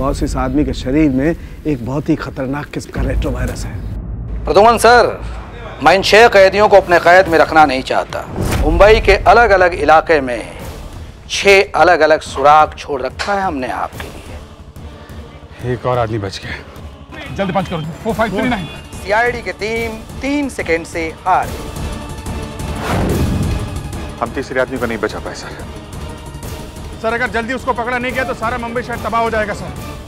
Boss इस आदमी के शरीर में एक बहुत ही खतरनाक किस्म का रेट्रो वायरस है। प्रदुमन सर मैं इन छह कैदियों को अपने कैद में रखना नहीं चाहता। मुंबई के अलग अलग इलाके में छह अलग अलग सुराग छोड़ रखा है हमने आपके लिए। एक और आदमी बच गया। जल्दी पंच करो। Four five three nine. CID की टीम तीन सेकेंड से हार हम तीसरे आदमी को नहीं बचा पाए सर। सर, अगर जल्दी उसको पकड़ा नहीं गया तो सारा मुंबई शहर तबाह हो जाएगा, सर।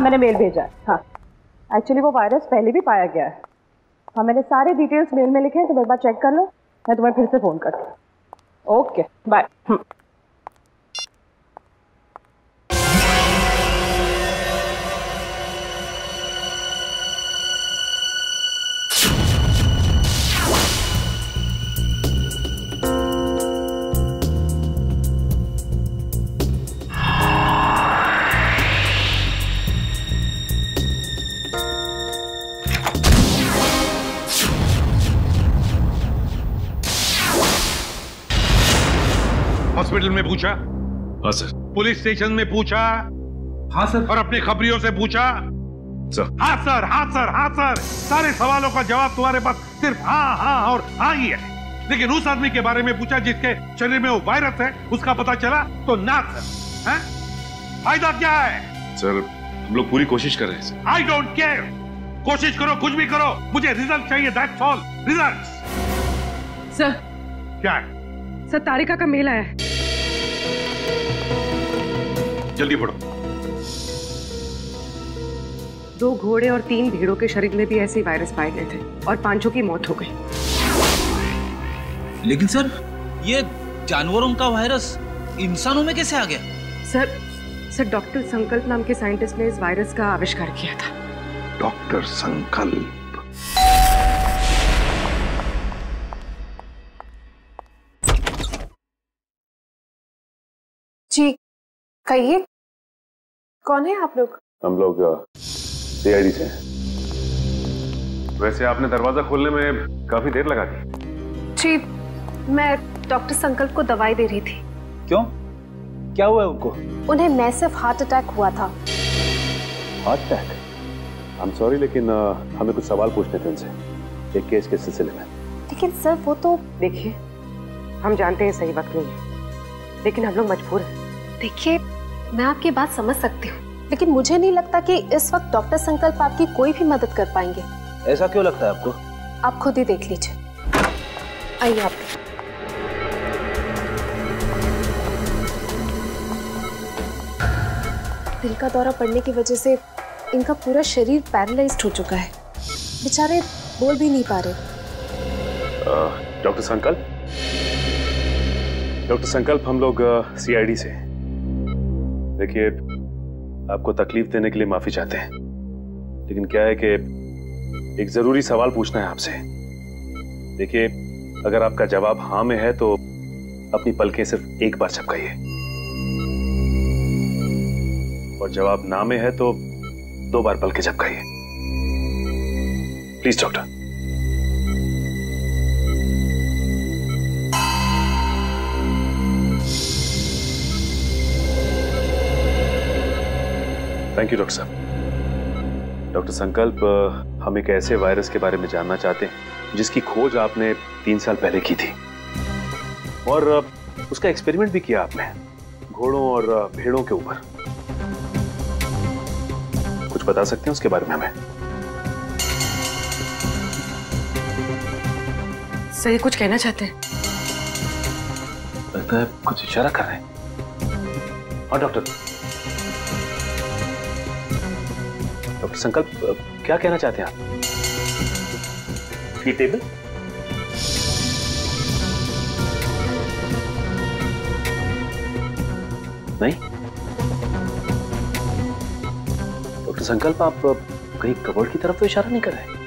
हाँ मैंने मेल भेजा है। हाँ। एक्चुअली वो वायरस पहले भी पाया गया है। हाँ मैंने सारे डिटेल्स मेल में लिखे हैं तो एक बार चेक कर लो। मैं तुम्हें फिर से फ़ोन करती हूँ। ओके बाय में पूछा? हाँ सर। पुलिस स्टेशन में पूछा? हाँ सर। और अपने खबरियों से पूछा? सर। हाँ सर हाँ सर हाँ सर। सारे सवालों का जवाब तुम्हारे पास सिर्फ़ हाँ हाँ और हाँ ही है। लेकिन उस आदमी के बारे में पूछा जिसके शरीर में वो वायरस है उसका पता चला तो ना सर। हैं? फ़ायदा क्या है? सर हम लोग पूरी कोशिश कर रहे हैं आई डोंट केयर कोशिश करो कुछ भी करो। मुझे रिज़ल्ट चाहिए दैट्स ऑल रिज़ल्ट सर। क्या है? सर तारिका का मेल आया है। जल्दी पढ़ो। दो घोड़े और तीन भेड़ों के शरीर में भी ऐसे ही वायरस पाए गए थे और पाँचों की मौत हो गई। लेकिन सर ये जानवरों का वायरस इंसानों में कैसे आ गया? सर सर डॉक्टर संकल्प नाम के साइंटिस्ट ने इस वायरस का आविष्कार किया था। डॉक्टर संकल्प। जी कहिए। कौन है आप लोग? हम लोग सीआईडी से हैं। वैसे आपने दरवाज़ा खोलने में काफ़ी देर लगा दी जी मैं डॉक्टर संकल्प को दवाई दे रही थी। क्यों? क्या हुआ है उनको? उन्हें मैसिव हार्ट अटैक हुआ था। Heart attack? I am sorry लेकिन हमें कुछ सवाल पूछने थे उनसे। एक केस के सिलसिले में। लेकिन सर वो तो देखिए हम जानते हैं सही वक्त नहीं है लेकिन हम लोग मजबूर हैं। देखिए मैं आपकी बात समझ सकती हूँ। लेकिन मुझे नहीं लगता कि इस वक्त डॉक्टर संकल्प आपकी कोई भी मदद कर पाएँगे। ऐसा क्यों लगता है आपको? आप खुद ही देख लीजिए। आइए आप। दिल का दौरा पड़ने की वजह से इनका पूरा शरीर पैरालाइज्ड हो चुका है। बेचारे बोल भी नहीं पा रहे। डॉक्टर संकल्प? डॉक्टर संकल्प हम लोग सीआईडी से हैं। देखिए, आपको तकलीफ़ देने के लिए माफ़ी चाहते हैं। लेकिन क्या है कि एक ज़रूरी सवाल पूछना है आपसे। देखिए, अगर आपका जवाब हाँ में है तो अपनी पलकें सिर्फ़ एक बार झपकाइए और जवाब ना में है तो दो बार पलकें झपकाइए। Please, doctor. Thank you doctor साहब डॉक्टर संकल्प हम एक ऐसे वायरस के बारे में जानना चाहते हैं जिसकी खोज आपने तीन साल पहले की थी। और उसका एक्सपेरिमेंट भी किया आपने घोड़ों और भेड़ों के ऊपर। कुछ बता सकते हैं उसके बारे में हमें? सही कुछ कहना चाहते हैं। लगता है कुछ इशारा कर रहे हैं। और डॉक्टर डॉक्टर संकल्प क्या कहना चाहते हैं आप? ये टेबल नहीं? डॉक्टर संकल्प आप कहीं कबड़ की तरफ़ तो इशारा नहीं कर रहे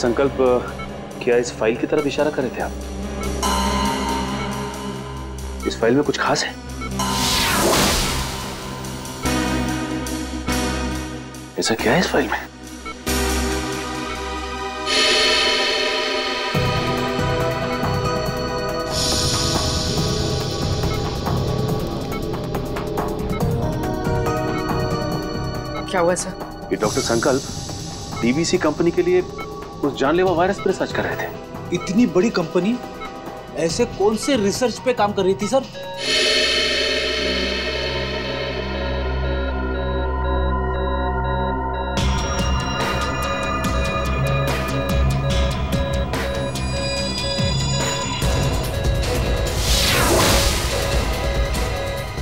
संकल्प क्या इस फ़ाइल की तरफ़ इशारा कर रहे थे आप? इस फ़ाइल में कुछ खास है? ऐसा क्या है इस फ़ाइल में? क्या हुआ सर? ये डॉक्टर संकल्प डीवीसी कंपनी के लिए उस जानलेवा वायरस पर रिसर्च कर रहे थे। इतनी बड़ी कंपनी ऐसे कौन से रिसर्च पे काम कर रही थी सर?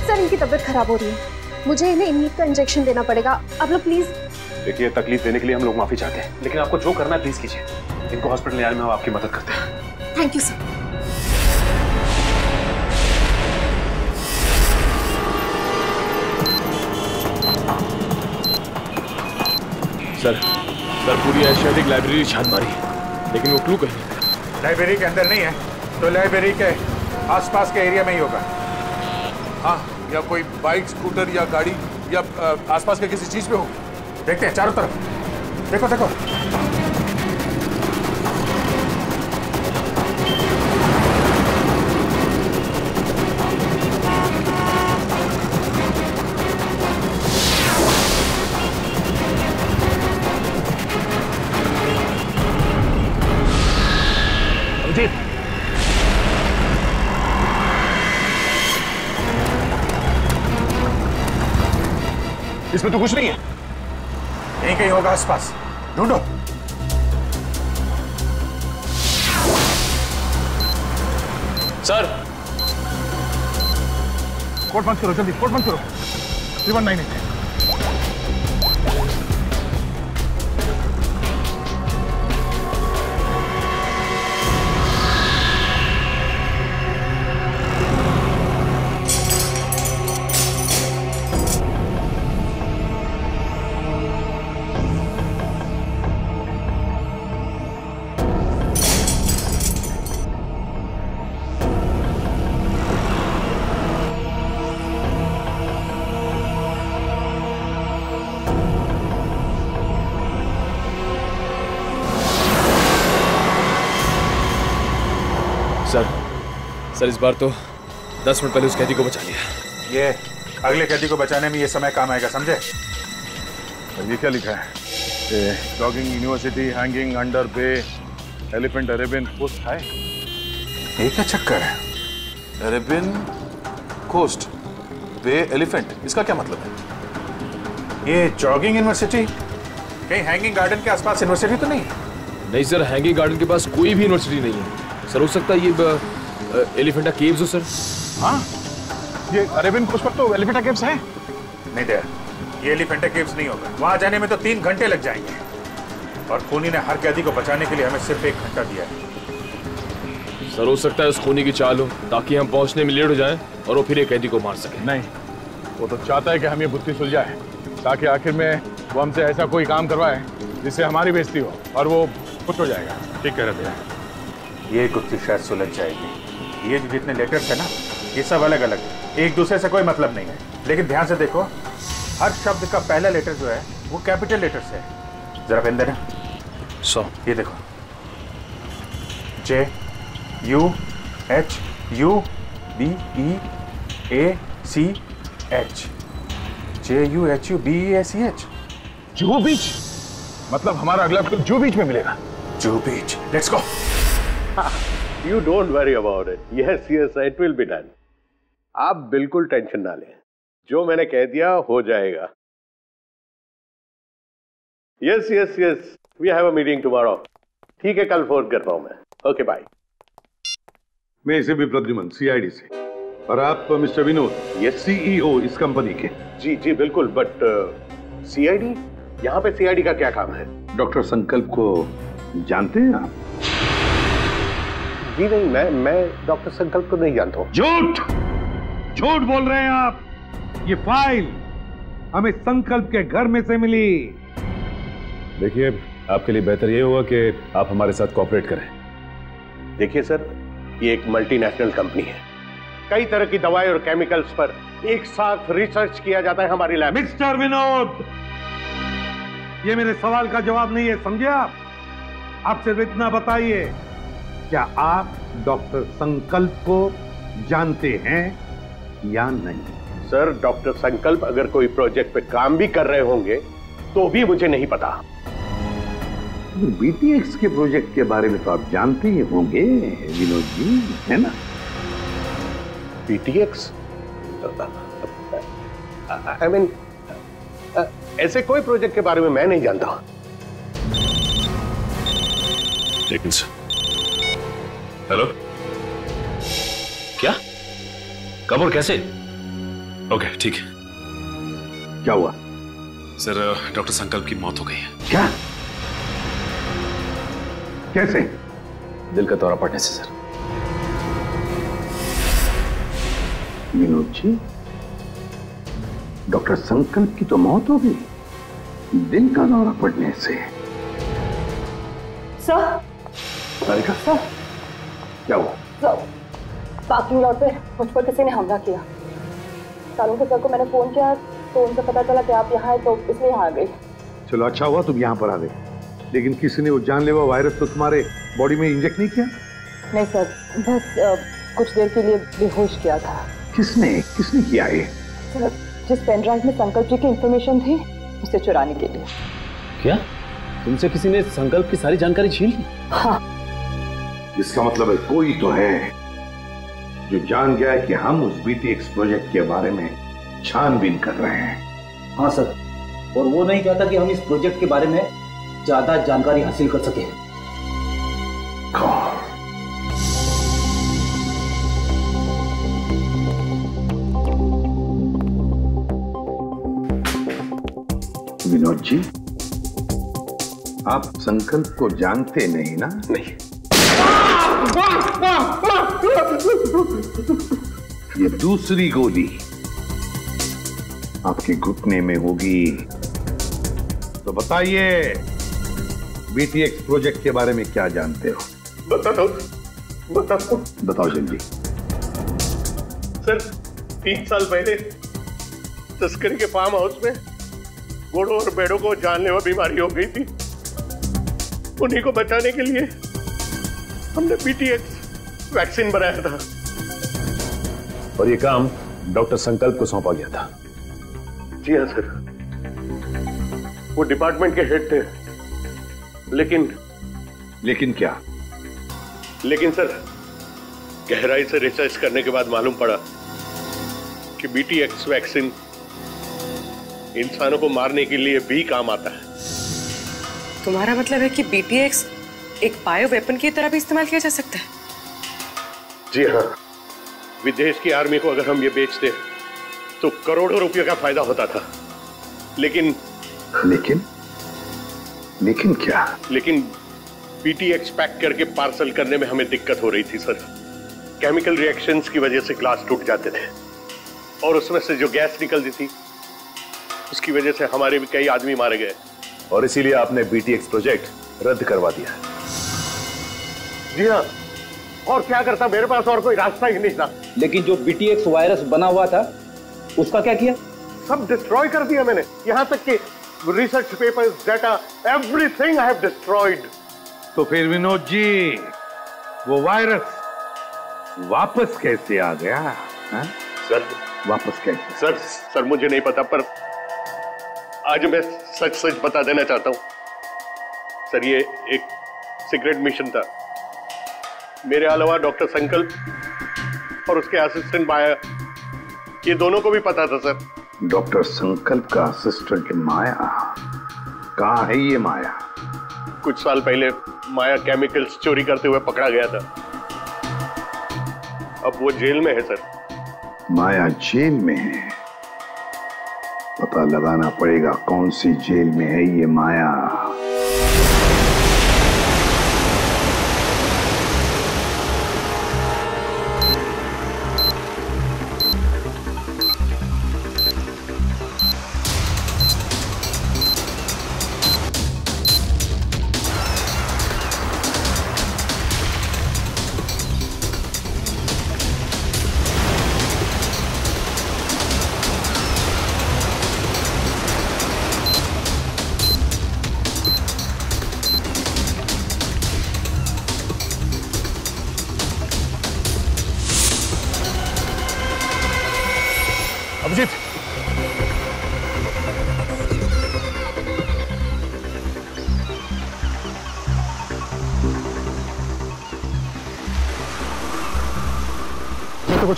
सर इनकी तबीयत खराब हो रही है। मुझे इन्हें इन्हीं का इंजेक्शन देना पड़ेगा। आप लोग प्लीज़ देखिए तकलीफ़ देने के लिए हम लोग माफ़ी चाहते हैं। लेकिन आपको जो करना है प्लीज़ कीजिए। इनको हॉस्पिटल ले आने में हम आपकी मदद करते हैं। Thank you sir sir sir पूरी एशियाटिक लाइब्रेरी छान मारी। लेकिन वो क्लू कहीं लाइब्रेरी के अंदर नहीं है तो लाइब्रेरी के आसपास के एरिया में ही होगा। हाँ या कोई बाइक स्कूटर या गाड़ी या आसपास के किसी चीज़ पे होगी देखते हैं चारों तरफ़। देखो देखो। इसमें तो कुछ नहीं है। कहीं होगा आसपास। ढूंढो। सर। कोर्ट बंद करो जल्दी कोर्ट बंद करो। Three one nine eight sir इस बार तो दस मिनट पहले उस कैदी को बचा लिया। ये अगले कैदी को बचाने में ये समय काम आएगा समझे? ये क्या लिखा है? Jogging university hanging under bay elephant Arabian coast है? ये क्या चक्कर है? अरेबियन कोस्ट बे एलिफेंट इसका क्या मतलब है? ये जॉगिंग यूनिवर्सिटी कहीं हैंगिंग गार्डन के आसपास यूनिवर्सिटी तो नहीं? नहीं सर हैंगिंग गार्डन के पास कोई भी यूनिवर्सिटी नहीं है। सर हो सकता है ये एलिफेंटा केव्स हो सर? हाँ। ये अरेबियन कोस्ट पर तो एलिफेंटा केव्स है। नहीं दे ये एलिफेंटा केव्स नहीं होगा वहाँ जाने में तो तीन घंटे लग जाएँगे। और खूनी ने हर कैदी को बचाने के लिए हमें सिर्फ़ एक घंटा दिया है। सर हो सकता है उस खूनी की चाल हो ताकि हम पहुँचने में लेट हो जाए और वो फिर एक कैदी को मार सके। नहीं वो तो चाहता है कि हम ये बुद्धि सुलझाए ताकि आखिर में वो हमसे ऐसा कोई काम करवाए जिससे हमारी बेइज्जती हो और वो खुश हो जाएगा। ठीक कह रहे थे ये गुत्थी शायद सुलझ जाएगी। ये जो जितने लेटर्स है ना ये सब अलग अलग है। एक दूसरे से कोई मतलब नहीं है। लेकिन ध्यान से देखो हर शब्द का पहला लेटर जो है वो कैपिटल लेटर से है। जरा पेन देना सौ। ये देखो। J U H U B E A C H J U H U B E A C H Juhu beach मतलब हमारा अगला जू बीच में मिलेगा। जू beach let's go you don't worry about it yes yes it will be done आप बिल्कुल tension ना लें। जो मैंने कह दिया हो जाएगा। Yes yes yes we have a meeting tomorrow ठीक है कल फ़ोन करता हूँ मैं। ओके बाय मैं इसे भी प्रद्युमन सीआईडी से। और आप मिस्टर विनोद ये सीईओ इस कंपनी के। जी जी बिल्कुल बट सीआईडी यहाँ पे सीआईडी का क्या काम है? डॉक्टर संकल्प को जानते हैं आप? जी नहीं मैं मैं डॉक्टर संकल्प को नहीं जानता हूँ। झूठ! झूठ बोल रहे हैं आप। ये फ़ाइल हमें संकल्प के घर में से मिली। देखिए आपके लिए बेहतर ये होगा कि आप हमारे साथ कोऑपरेट करें। देखिए सर ये एक मल्टीनेशनल कंपनी है। कई तरह की दवाई और केमिकल्स पर एक साथ रिसर्च किया जाता है हमारी लैब मिस्टर विनोद ये मेरे सवाल का जवाब नहीं है समझे आप? आप सिर्फ़ इतना बताइए। क्या आप डॉक्टर संकल्प को जानते हैं या नहीं? सर डॉक्टर संकल्प अगर कोई प्रोजेक्ट पे काम भी कर रहे होंगे तो भी मुझे नहीं पता। बीटीएक्स के प्रोजेक्ट के बारे में तो आप जानते ही होंगे विनोद जी है ना? बीटीएक्स आई मीन ऐसे कोई प्रोजेक्ट के बारे में मैं नहीं जानता। लेकिन हेलो क्या? कब और कैसे? ओके ठीक। है क्या हुआ? सर डॉक्टर संकल्प की मौत हो गई है। क्या? कैसे? दिल का दौरा पड़ने से सर विनोद जी डॉक्टर संकल्प की तो मौत हो गई। दिल का दौरा पड़ने से। सर सर क्या हुआ? पार्किंग लॉट पे मुझ पर किसी ने हमला किया। सालों के सर को मैंने फ़ोन किया तो उनसे पता चला कि आप यहाँ हैं तो इसलिए यहाँ आ गई। चलो अच्छा हुआ तुम यहाँ पर आ गए। लेकिन किसी ने वो जानलेवा वायरस तो तुम्हारे बॉडी में इंजेक्ट नहीं किया? नहीं सर बस कुछ देर के लिए बेहोश किया था। किसने किसने किया ये? सर जिस पेन ड्राइव में संकल्प जी की इंफॉर्मेशन थी उसे चुराने के लिए। क्या? तुमसे किसी ने संकल्प की सारी जानकारी छीन ली? हाँ। इसका मतलब है कोई तो है जो जान गया है कि हम उस बीटीएक्स प्रोजेक्ट के बारे में छानबीन कर रहे हैं। हाँ सर। और वो नहीं चाहता कि हम इस प्रोजेक्ट के बारे में ज़्यादा जानकारी हासिल कर सके। विनोद जी आप संकल्प को जानते नहीं ना? नहीं। ये दूसरी गोली आपके घुटने में होगी। तो बताइए बीटीएक्स प्रोजेक्ट के बारे में क्या जानते हो? बता दो बता बताओ जल्दी। सर तीन साल पहले तस्करी के फार्म हाउस में घोड़ों और बेड़ों को जानलेवा बीमारी हो गई थी। उन्हीं को बचाने के लिए हमने बीटीएक्स वैक्सीन बनाया था। और ये काम डॉक्टर संकल्प को सौंपा गया था। जी हाँ सर। वो डिपार्टमेंट के हेड थे। लेकिन लेकिन क्या? लेकिन सर गहराई से रिसर्च करने के बाद मालूम पड़ा कि बीटीएक्स वैक्सीन इंसानों को मारने के लिए भी काम आता है। तुम्हारा मतलब है कि बीटीएक्स एक बायो वेपन की तरह भी इस्तेमाल किया जा सकता है। जी हाँ। विदेश की आर्मी को अगर हम ये बेचते तो करोड़ों रुपए का फ़ायदा होता था। लेकिन लेकिन? लेकिन क्या? लेकिन बीटीएक्स पैक करके पार्सल करने में हमें दिक्कत हो रही थी सर। केमिकल रिएक्शंस की वजह से ग्लास टूट जाते थे। और उसमें से जो गैस निकलती थी उसकी वजह से हमारे भी कई आदमी मारे गए। और इसीलिए आपने बीटीएक्स प्रोजेक्ट रद्द करवा दिया। जी हाँ। और क्या करता? मेरे पास और कोई रास्ता ही नहीं था। लेकिन जो बीटीएक्स वायरस बना हुआ था उसका क्या किया? सब डिस्ट्रॉय कर दिया मैंने। यहाँ तक कि research papers data everything I have destroyed तो फिर विनोद जी वो वायरस वापस कैसे आ गया? हा? सर। वापस कैसे? सर सर मुझे नहीं पता पर आज मैं सच सच बता देना चाहता हूँ। सर ये एक सीक्रेट मिशन था। मेरे अलावा डॉक्टर संकल्प और उसके असिस्टेंट माया ये दोनों को भी पता था सर। डॉक्टर संकल्प का असिस्टेंट माया? कहाँ है ये माया? कुछ साल पहले माया केमिकल्स चोरी करते हुए पकड़ा गया था। अब वो जेल में है सर। माया जेल में है। पता लगाना पड़ेगा कौन सी जेल में है ये माया।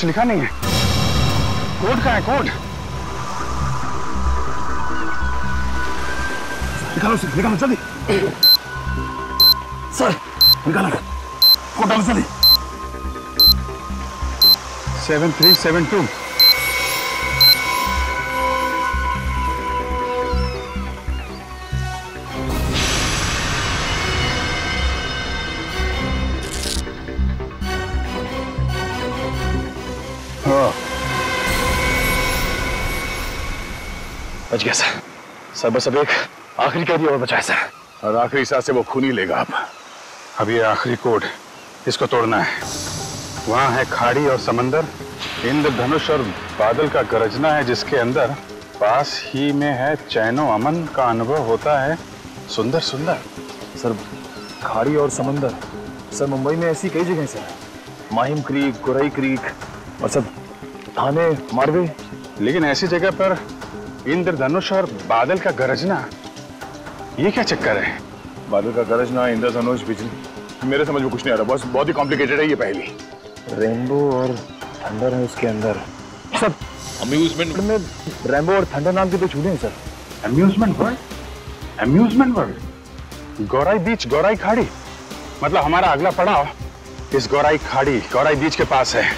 कुछ लिखा नहीं है। कोड का है? कोड। निकालो सर निकालो जल्दी। सर, निकालो कोड डालो जल्दी। Seven three seven two. बच गया सर। सर बस अब एक आखिरी कैदी और बचा है सर। और आखिरी सांस से वो खून ही लेगा अब। अब ये आखिरी कोड इसको तोड़ना है। वहाँ है खाड़ी और समंदर इंद्रधनुष और बादल का गरजना है जिसके अंदर पास ही में है चैनो अमन का अनुभव होता है। सुंदर सुंदर। सर खाड़ी और समंदर। सर मुंबई में ऐसी कई जगह sir. Mahim creek Gorai creek और सब थाने मारवे। लेकिन ऐसी जगह पर इंद्रधनुष और बादल का गरजना। ये क्या चक्कर है? बादल का गरजना इंद्रधनुष बिजली। मेरे समझ में कुछ नहीं आ रहा। बस बहुत ही कॉम्प्लिकेटेड है ये पहली। रेनबो और थंडर है उसके अंदर। सर अम्यूजमेंट में रेनबो और थंडर नाम के दो झूले हैं sir. Amusement world amusement world Gorai beach Gorai खाड़ी। मतलब हमारा अगला पड़ाव इस गौराई खाड़ी गौराई बीच के पास है।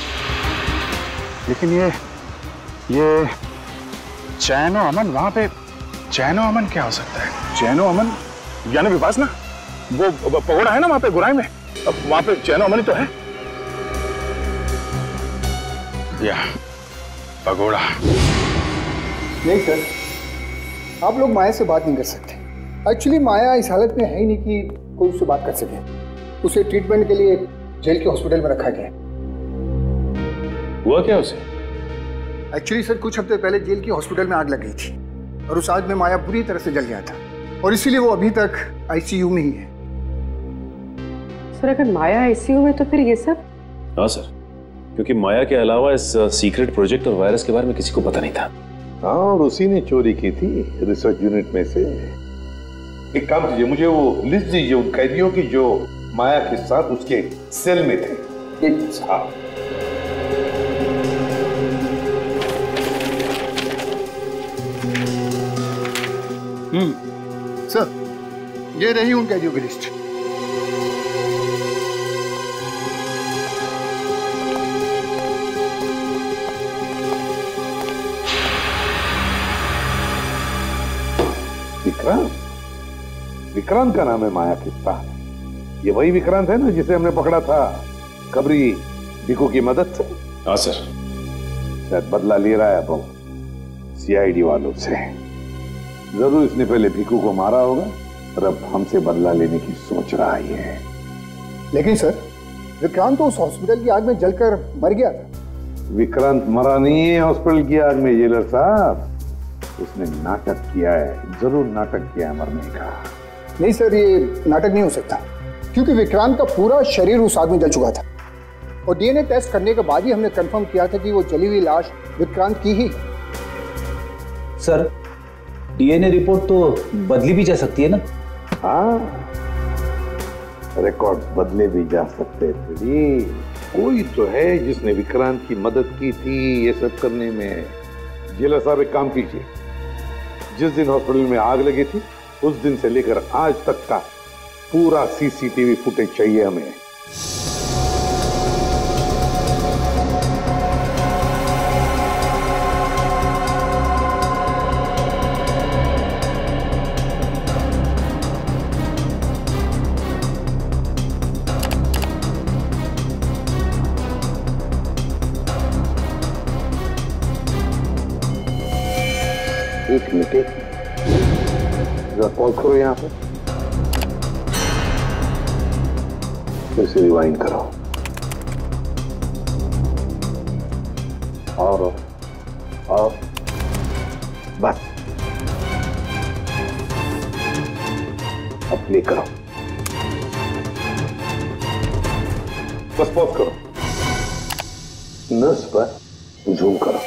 लेकिन ये ये चैनो अमन वहाँ पे चैनो अमन क्या हो सकता है? चैनो अमन? यानी विपास ना? वो पकौड़ा है ना वहाँ पे गुराई में? अब वहाँ पे चैनो अमन ही तो है। या पगोड़ा। नहीं सर आप लोग माया से बात नहीं कर सकते। एक्चुअली माया इस हालत में है ही नहीं कि कोई उससे बात कर सके। उसे ट्रीटमेंट के लिए जेल के हॉस्पिटल में रखा गया हुआ क्या उसे? एक्चुअली सर कुछ हफ़्ते पहले जेल के हॉस्पिटल में आग लग गई थी और उस आग में माया बुरी तरह से जल गया था और इसीलिए वो अभी तक आईसीयू में ही है। सर अगर माया आईसीयू में तो फिर ये सब? हाँ सर क्योंकि माया के अलावा इस सीक्रेट प्रोजेक्ट और वायरस के बारे में किसी को पता नहीं था। हाँ और उसी ने चोरी की थी रिसर्च यूनिट में से। एक काम कीजिए मुझे वो लिस्ट दीजिए उन कैदियों की जो माया के साथ उसके सेल में थे। हाँ। हम्म। सर ये रही उन कैदियों की लिस्ट विक्रांत? विक्रांत का नाम है माया के साथ ये वही विक्रांत है ना जिसे हमने पकड़ा था। कबरी बिकू की मदद से। हाँ सर। शायद बदला ले रहा है अब सीआईडी वालों से। ज़रूर इसने पहले भिकू को मारा होगा और अब हमसे बदला लेने की सोच रहा ही है। लेकिन सर विक्रांत तो उस हॉस्पिटल की आग में जलकर मर गया था। विक्रांत मरा नहीं है हॉस्पिटल की आग में जेलर साहब। उसने नाटक किया है ज़रूर नाटक किया है मरने का। नहीं सर ये नाटक नहीं हो सकता क्योंकि विक्रांत का पूरा शरीर उस आग में जल चुका था। और डीएनए टेस्ट करने के बाद ही हमने कंफर्म किया था कि वो जली हुई लाश विक्रांत की ही। सर डीएनए रिपोर्ट तो बदली भी जा सकती है ना? हाँ रिकॉर्ड बदले भी जा सकते थे कोई तो है जिसने विक्रांत की मदद की थी ये सब करने में। जेलर साहब, एक काम कीजिए। जिस दिन हॉस्पिटल में आग लगी थी, उस दिन से लेकर आज तक का पूरा सीसीटीवी फुटेज चाहिए हमें। करो यहाँ पे। फिर से रिवाइंड करो। और और, बस। अब प्ले करो। बस पॉज करो। नर्स पर जूम करो।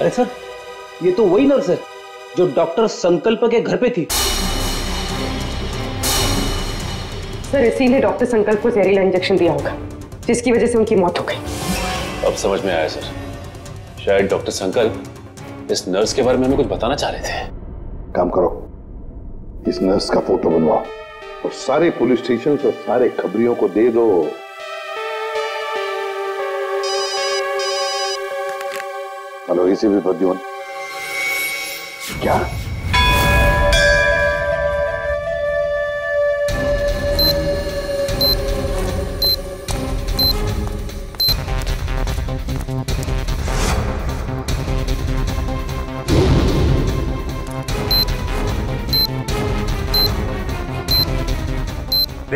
अरे सर, ये तो वही नर्स है। जो डॉक्टर संकल्प के घर पे थी। सर इसीलिए डॉक्टर संकल्प को जहरीला इंजेक्शन दिया होगा जिसकी वजह से उनकी मौत हो गई। अब समझ में आया सर। शायद डॉक्टर संकल्प इस नर्स के बारे में हमें कुछ बताना चाह रहे थे। काम करो। इस नर्स का फ़ोटो बनवाओ और सारे पुलिस स्टेशन और सारे खबरियों को दे दो। हेलो इसी भी प्रद्युमन क्या?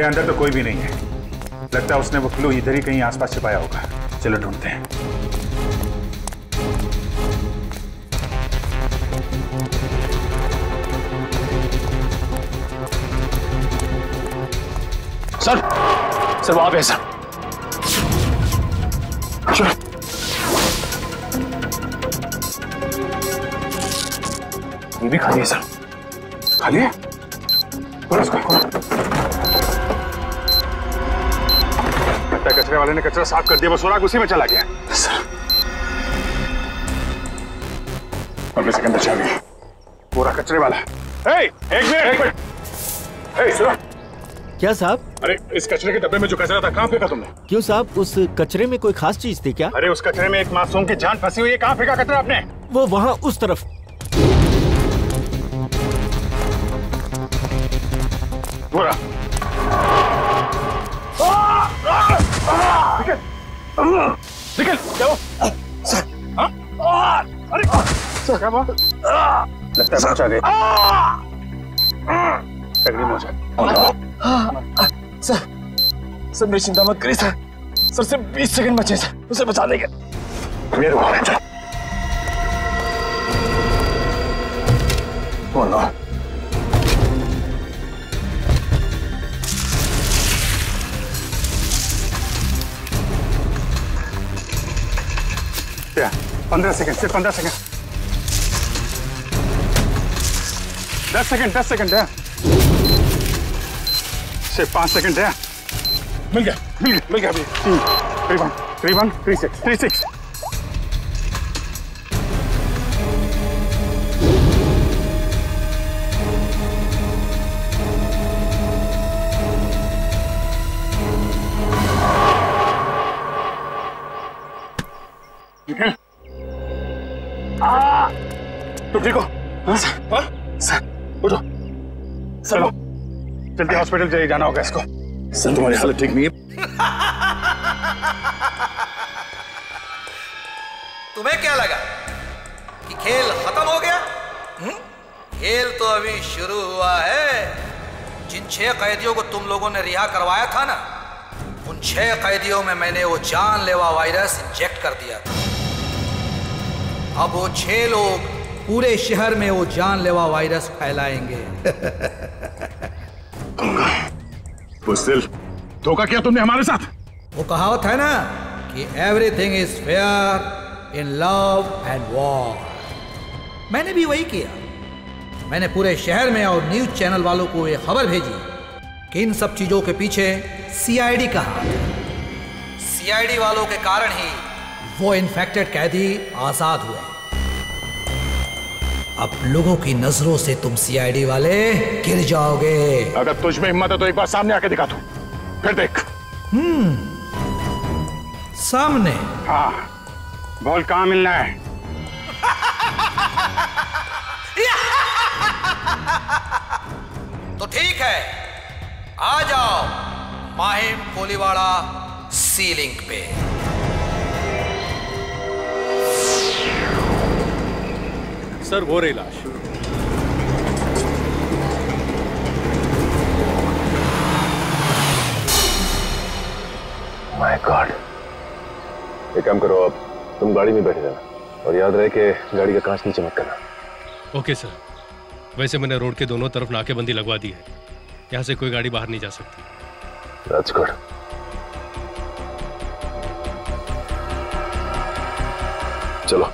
अंदर तो कोई भी नहीं है। लगता है उसने वो क्लू इधर ही कहीं आसपास छिपाया होगा। चलो ढूंढते हैं। सर सर वहाँ पे है सर। चलो। ये भी खाली है सर। खाली है? कचरे वाले ने कचरा साफ़ कर दिया वो सुराग उसी में चला गया। सर। और से अंदर चल पूरा कचरे वाला। एक मिनट। एक मिनट सुनो। क्या साहब? अरे इस कचरे के डब्बे में जो कचरा था कहाँ फेंका तुमने? क्यों साहब उस कचरे में कोई खास चीज़ थी क्या? अरे उस कचरे में एक मासूम की जान फंसी हुई है कहाँ फेंका कचरा आपने? वो वहाँ उस तरफ़। पूरा निकल। वो सर अरे सर क्या बात लगता है पहुँचा गए तकलीफ़ हो जाए। सर सर, मेरी चिंता मत करिए, सर। सर, सिर्फ़ 20 सेकंड बचे सर। उसे बचा देंगे। मेरे क्या? पंद्रह सेकंड, सिर्फ़ पंद्रह सेकंड। दस सेकंड दस सेकंड, है। सिर्फ़ पाँच सेकंड है। मिल गया। मिल गया। मिल गया अभी। Three one three one three six. Three six. Hospital चले जाना होगा इसको। सर तुम्हारी हालत ठीक नहीं है। तुम्हें क्या लगा कि खेल खत्म हो गया? हुँ? खेल तो अभी शुरू हुआ है। जिन छह कैदियों को तुम लोगों ने रिहा करवाया था ना उन छह कैदियों में मैंने वो जानलेवा वायरस इंजेक्ट कर दिया था। अब वो छह लोग पूरे शहर में वो जानलेवा वायरस फैलाएँगे। बुजदिल धोखा किया तुमने हमारे साथ। वो कहावत है ना कि everything is fair in love and war मैंने भी वही किया। मैंने पूरे शहर में और न्यूज़ चैनल वालों को ये खबर भेजी कि इन सब चीज़ों के पीछे सीआईडी का हाथ सीआईडी वालों के कारण ही वो इन्फेक्टेड कैदी आज़ाद हुए। अब लोगों की नज़रों से तुम सीआईडी वाले गिर जाओगे। अगर तुझ में हिम्मत है तो एक बार सामने आके दिखा तू फिर देख। हम्म। सामने। हाँ। बोल कहा मिलना है? तो ठीक है। आ जाओ माहिम कोलीवाड़ा सीलिंग पे। सर वो रही लाश। माय गॉड एक काम करो आप तुम गाड़ी में बैठ जाना और याद रहे कि गाड़ी का कांच नीचे मत करना। ओके सर वैसे मैंने रोड के दोनों तरफ़ नाकेबंदी लगवा दी है। यहाँ से कोई गाड़ी बाहर नहीं जा सकती। दैट्स गुड चलो।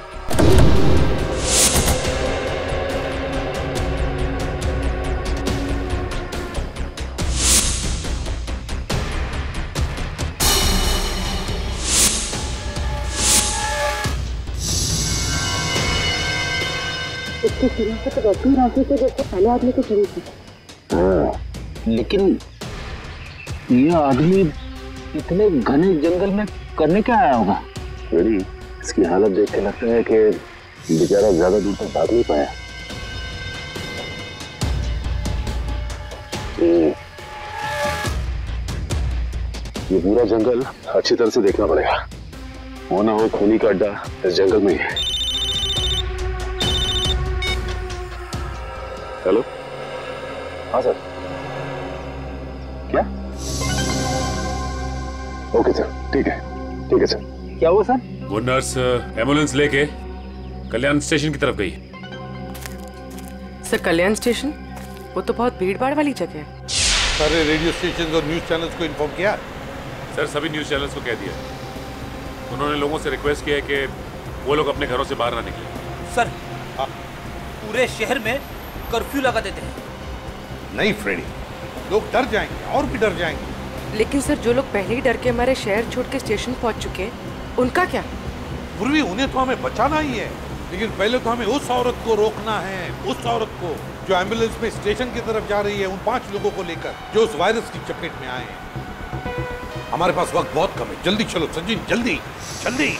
से तो ही राखी से जैसे पहले आदमी की हाँ, लेकिन ये आदमी इतने घने जंगल में करने क्या आया होगा? मेरी इसकी हालत देख के लगता है कि बेचारा ज़्यादा दूर तक भाग नहीं पाया। ये पूरा जंगल अच्छी तरह से देखना पड़ेगा। वो ना हो खूनी का अड्डा इस जंगल में ही है। हेलो? हाँ सर। क्या? ओके सर ठीक है ठीक है सर। क्या हुआ सर? वो नर्स एंबुलेंस लेके कल्याण स्टेशन की तरफ़ गई। Sir Kalyan station? वो तो बहुत भीड़ भाड़ वाली जगह है। सारे रेडियो स्टेशन और न्यूज़ चैनल्स को इन्फॉर्म किया? सर सभी न्यूज़ चैनल्स को कह दिया। उन्होंने लोगों से रिक्वेस्ट किया है कि वो लोग अपने घरों से बाहर ना निकले। सर पूरे शहर में कर्फ्यू लगा देते हैं। नहीं फ्रेडी लोग डर जाएँगे और भी डर जाएँगे। लेकिन सर जो लोग पहले ही डर के हमारे शहर छोड़ के स्टेशन पहुँच चुके हैं उनका क्या? पूर्वी उन्हें तो हमें बचाना ही है। लेकिन पहले तो हमें उस औरत को रोकना है उस औरत को जो एंबुलेंस में स्टेशन की तरफ़ जा रही है उन पाँच लोगों को लेकर जो उस वायरस की चपेट में आए हैं। हमारे पास वक्त बहुत कम है। जल्दी चलो संजीन जल्दी जल्दी।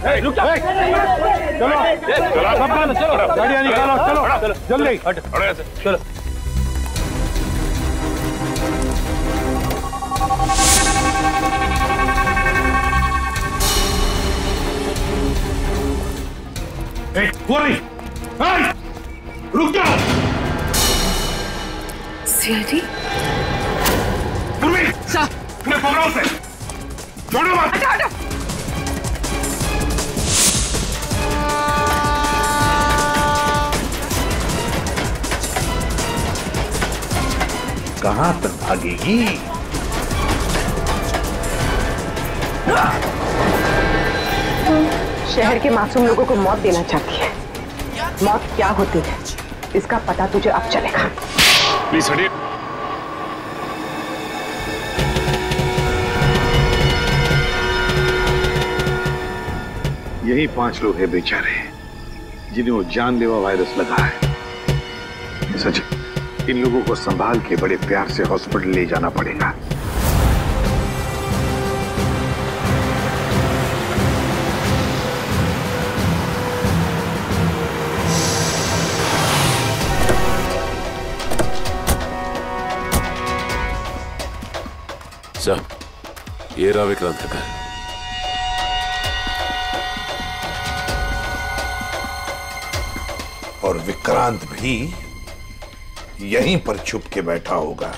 रुक जा चलो। चलो सब बंद चलो। गाड़ियाँ निकालो चलो। जल्दी। चलो। रुक जाओ। सीआईडी? पूर्वी अपने पकड़ो से। छोड़ो मत कहाँ तक भागेगी? शहर के मासूम लोगों को मौत देना चाहती है। मौत क्या होती है इसका पता तुझे अब चलेगा। प्लीज़ हटिए यही पाँच लोग हैं बेचारे जिन्हें वो जानलेवा वायरस लगा है। सच इन लोगों को संभाल के बड़े प्यार से हॉस्पिटल ले जाना पड़ेगा। साहब ये रहा विक्रांत का घर और विक्रांत भी यहीं पर छुप के बैठा होगा।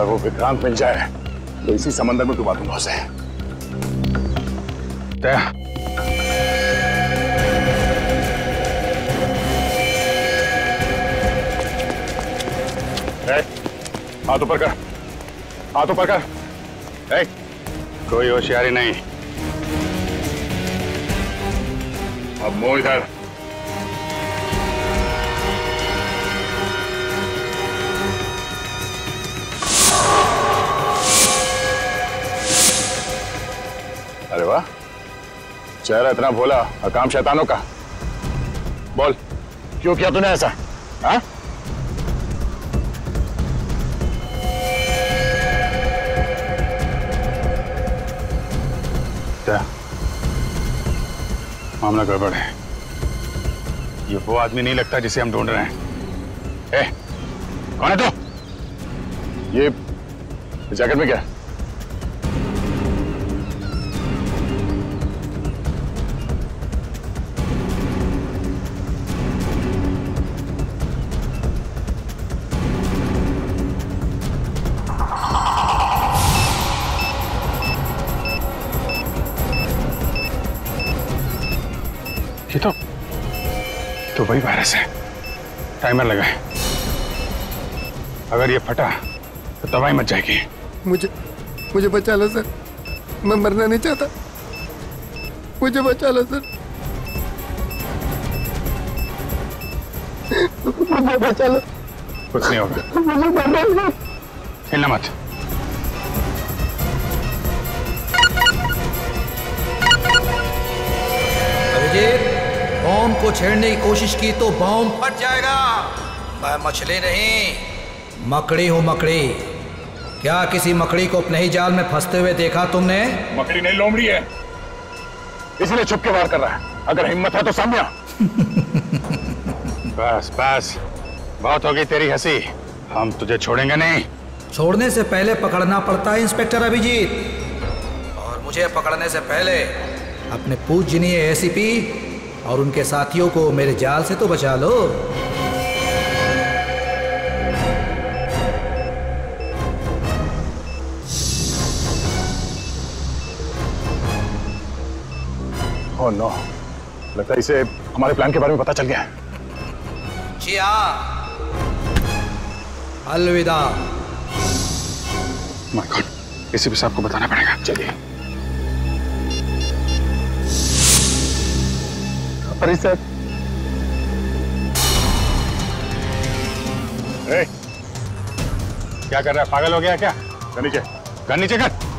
बार वो विक्रांत मिल जाए तो इसी समंदर में डुबा दूँगा उसे। दया। हाथ ऊपर कर। हाथ ऊपर कर। ए, कोई होशियारी नहीं। अब मुँह इधर। अरे वाह। चेहरा इतना भोला और काम शैतानों का। बोल क्यों किया तूने ऐसा? हाँ? क्या? मामला गड़बड़ है। ये वो आदमी नहीं लगता जिसे हम ढूंढ रहे हैं। ए, कौन है तू? ये जैकेट में क्या? तो वही वायरस है। टाइमर लगा है। अगर ये फटा तो तबाही मच जाएगी। मुझे मुझे बचा लो सर। मैं मरना नहीं चाहता। मुझे बचा लो सर। मुझे बचा लो कुछ नहीं होगा। मुझे मत। बॉम्ब को छेड़ने की कोशिश की तो बॉम्ब फट जाएगा। मैं मछली नहीं मकड़ी हूँ मकड़ी। क्या किसी मकड़ी को अपने ही जाल में फंसते हुए देखा तुमने? मकड़ी नहीं लोमड़ी है। इसलिए छुप के वार कर रहा है। अगर हिम्मत है तो सामने बस बस। बहुत होगी तेरी हँसी। हम तुझे छोड़ेंगे नहीं। छोड़ने से पहले पकड़ना पड़ता है इंस्पेक्टर अभिजीत। और मुझे पकड़ने से पहले अपने पूजनीय एसीपी और उनके साथियों को मेरे जाल से तो बचा लो। ओह नो लगता है इसे हमारे प्लान के बारे में पता चल गया है। जी हाँ अलविदा। माय गॉड इसे भी साहब को बताना पड़ेगा। चलिए। अरे सर ए, क्या कर रहा है? पागल हो गया क्या? घर नीचे। घर नीचे कर।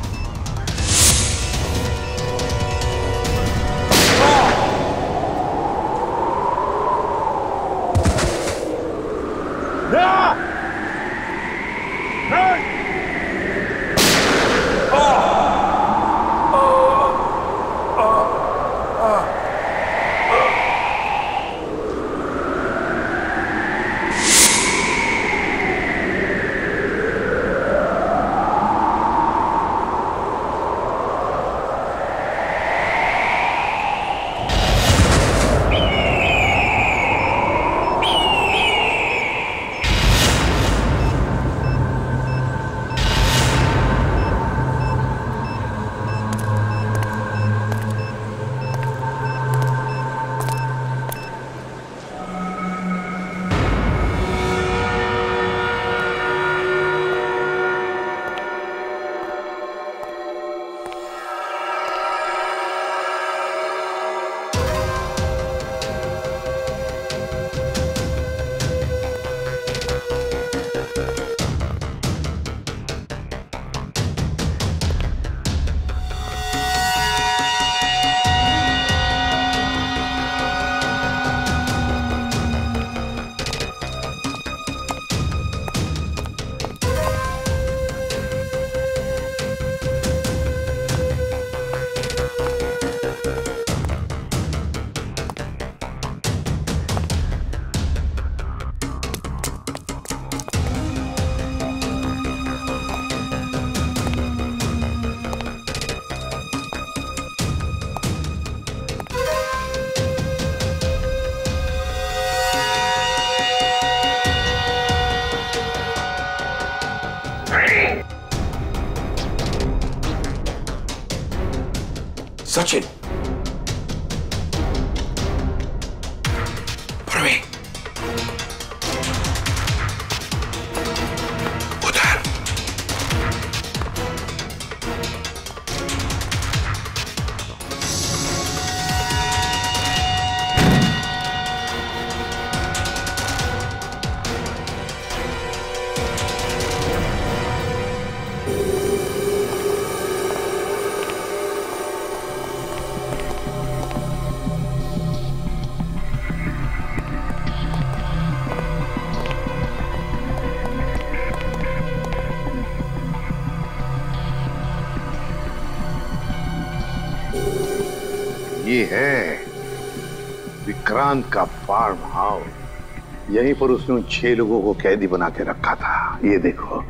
विक्रांत का फार्म हाउस यहीं पर उसने उन छह लोगों को कैदी बना के रखा था। ये देखो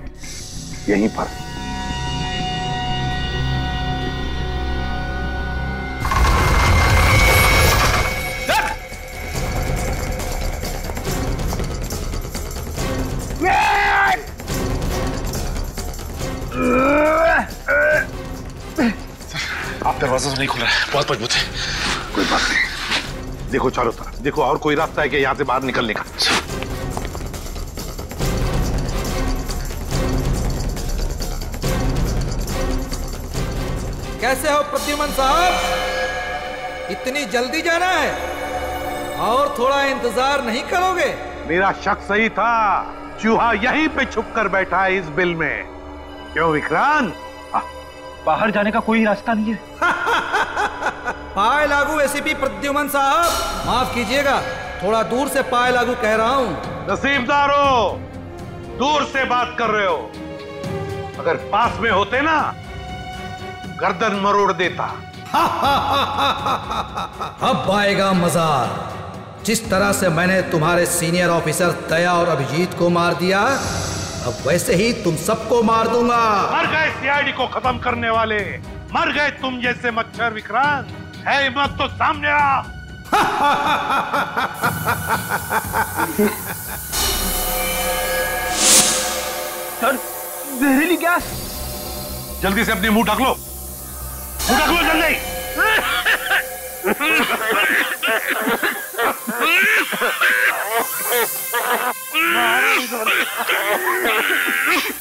यहीं पर। आप दरवाज़ा तो नहीं खुल रहा है। बहुत मज़बूत है। कोई बात नहीं। देखो चारों तरफ़ देखो और कोई रास्ता है कि यहाँ से बाहर निकलने का? कैसे हो प्रद्युमन साहब? इतनी जल्दी जाना है? और थोड़ा इंतज़ार नहीं करोगे? मेरा शक सही था। चूहा यहीं पे छुप कर बैठा है इस बिल में। क्यों विक्रांत? बाहर जाने का कोई रास्ता नहीं है पाए लागू एसीपी प्रद्युमन साहब। माफ़ कीजिएगा थोड़ा दूर से पाए लागू कह रहा हूँ। नसीबदारो दूर से बात कर रहे हो। अगर पास में होते ना गर्दन मरोड़ देता। अब आएगा मज़ा जिस तरह से मैंने तुम्हारे सीनियर ऑफिसर दया और अभिजीत को मार दिया अब वैसे ही तुम सबको मार दूँगा। मर गए सीआईडी को खत्म करने वाले। मर गए तुम जैसे मच्छर विक्रांत। है हिम्मत तो सामने आ। सर जहरीली गैस। जल्दी से अपनी मुँह ढक लो। मुँह ढक लो जल्दी।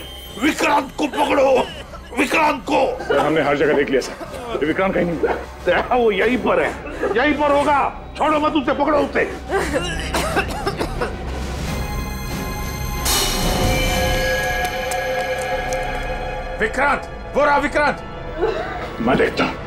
विक्रांत को पकड़ो। विक्रांत को। हमने हर जगह देख लिया सर। विक्रांत कहीं नहीं वो यहीं पर है। यहीं पर होगा। छोड़ो मत उसे पकड़ो उसे। विक्रांत बोरा विक्रांत। मैं देखता हूँ।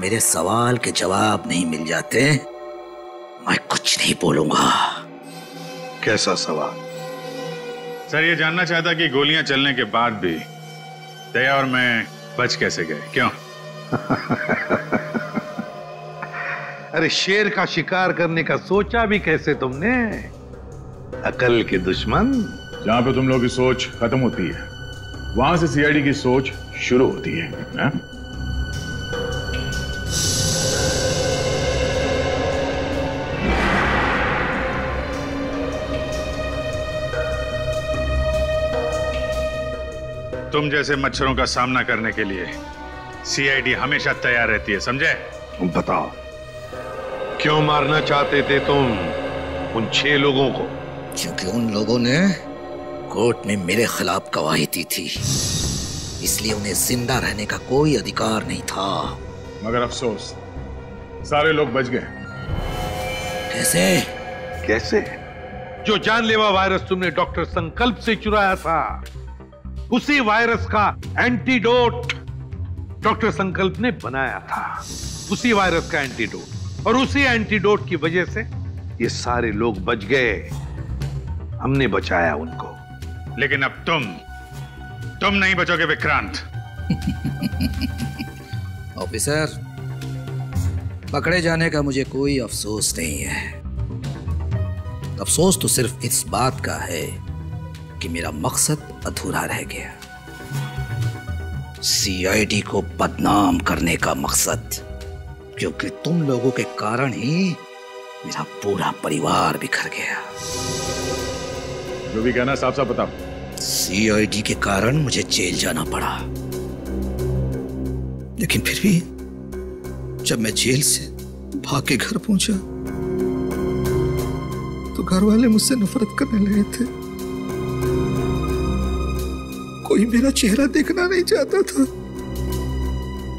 मेरे सवाल के जवाब नहीं मिल जाते मैं कुछ नहीं बोलूँगा। कैसा सवाल? सर ये जानना चाहता कि गोलियाँ चलने के बाद भी दया और मैं बच कैसे गए? क्यों? अरे शेर का शिकार करने का सोचा भी कैसे तुमने? अकल के दुश्मन। जहाँ पे तुम लोगों की सोच खत्म होती है वहाँ से सीआईडी की सोच शुरू होती है हैं? तुम जैसे मच्छरों का सामना करने के लिए सीआईडी हमेशा तैयार रहती है समझे? तुम बताओ क्यों मारना चाहते थे तुम उन छह लोगों को? क्योंकि उन लोगों ने कोर्ट में मेरे खिलाफ गवाही दी थी। इसलिए उन्हें ज़िंदा रहने का कोई अधिकार नहीं था। मगर अफसोस सारे लोग बच गए। कैसे? कैसे? जो जानलेवा वायरस तुमने डॉक्टर संकल्प से चुराया था उसी वायरस का एंटीडोट डॉक्टर संकल्प ने बनाया था। उसी वायरस का एंटीडोट। और उसी एंटीडोट की वजह से ये सारे लोग बच गए। हमने बचाया उनको। लेकिन अब तुम तुम नहीं बचोगे विक्रांत। ऑफिसर पकड़े जाने का मुझे कोई अफसोस नहीं है। अफसोस तो सिर्फ़ इस बात का है कि मेरा मकसद अधूरा रह गया। सीआईडी को बदनाम करने का मकसद क्योंकि तुम लोगों के कारण ही मेरा पूरा परिवार बिखर गया। जो भी कहना साफ़ साफ़ बताओ। सीआईडी के कारण मुझे जेल जाना पड़ा। लेकिन फिर भी जब मैं जेल से भाग के घर पहुँचा तो घर वाले मुझसे नफरत करने लगे थे। कोई मेरा चेहरा देखना नहीं चाहता था।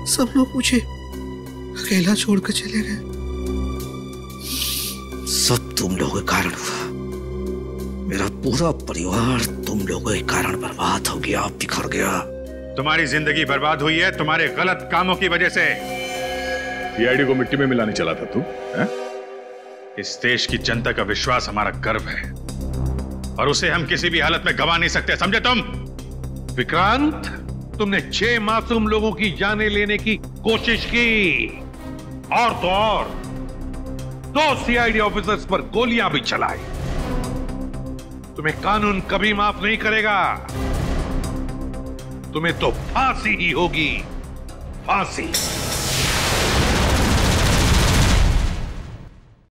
सब लोग मुझे अकेला छोड़कर चले गए। सब तुम लोगों के कारण हुआ। मेरा पूरा परिवार तुम लोगों के कारण बर्बाद हो गया बिखर गया। तुम्हारी ज़िंदगी बर्बाद हुई है तुम्हारे गलत कामों की वजह से। सीआईडी को मिट्टी में मिलाने चला था तू हैं? इस देश की जनता का विश्वास हमारा गर्व है। और उसे हम किसी भी हालत में गवा नहीं सकते समझे तुम? विक्रांत, तुमने छह मासूम लोगों की जाने लेने की कोशिश की। और तो और, दो सीआईडी ऑफिसर्स पर गोलियाँ भी चलाई तुम्हें कानून कभी माफ़ नहीं करेगा। तुम्हें तो फांसी ही होगी, फांसी।